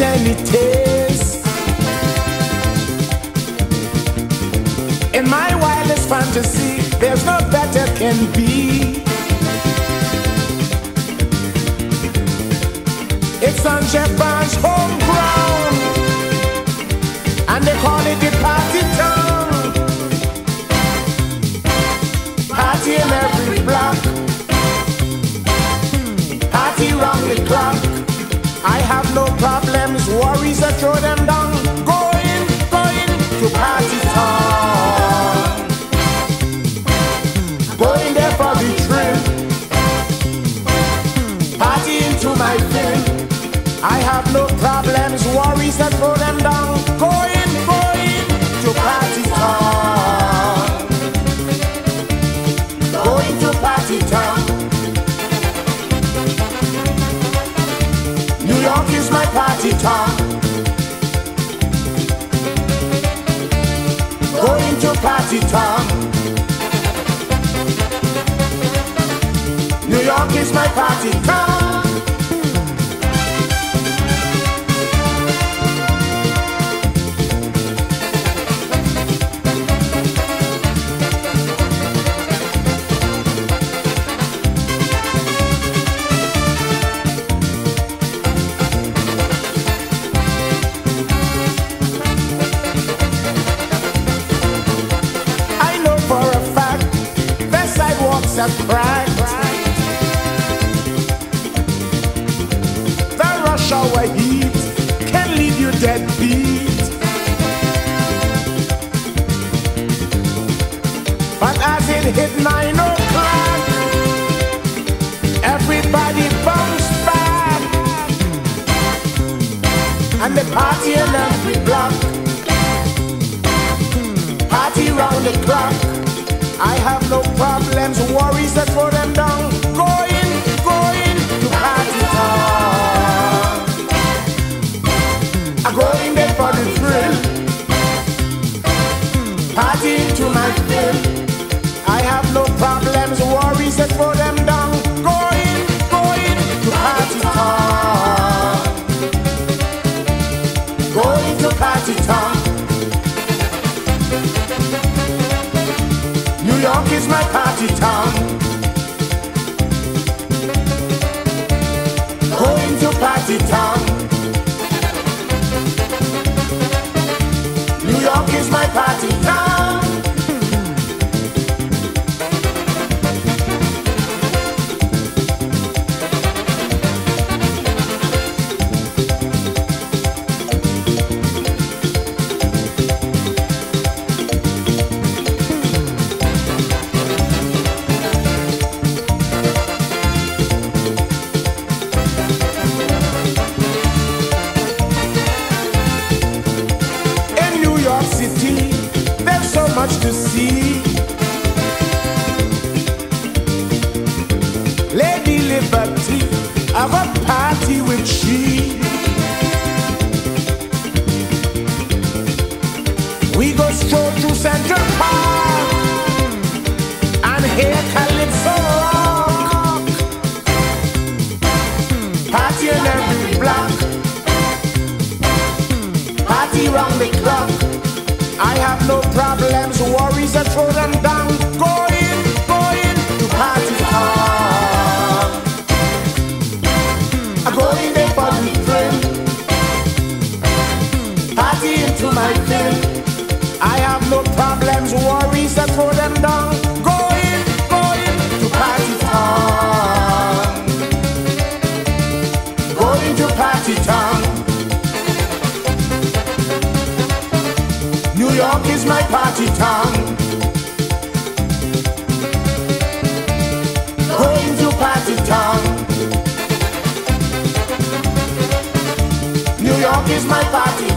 any taste. In my wildest fantasy, there's no better can be. It's on Japan's home ground, and they call it the party town. Party in every block, hmm, party round the clock. I have no problems, worries, I throw them down. Going, going to party town. Going there for the thrill. Party into my film. I have no problems, worries, I throw them town. Going to party town. New York is my party town. Cracked. The rush hour heat can leave you. But as it hit nine o'clock, everybody back. And the party block party round the clock. I have no problems, that throw them down. Going, going to party town. I'm going there for the thrill. Hmm, party into my. I have no problems, worries them down. Going, going to party town. Going to party town. New York is my party town. To party Party with she. We go stroll through Central Park and hear my fill. I have no problems, worries, I throw them down. Going, going to party town. Going to party town. New York is my party town. To party town. New York is my party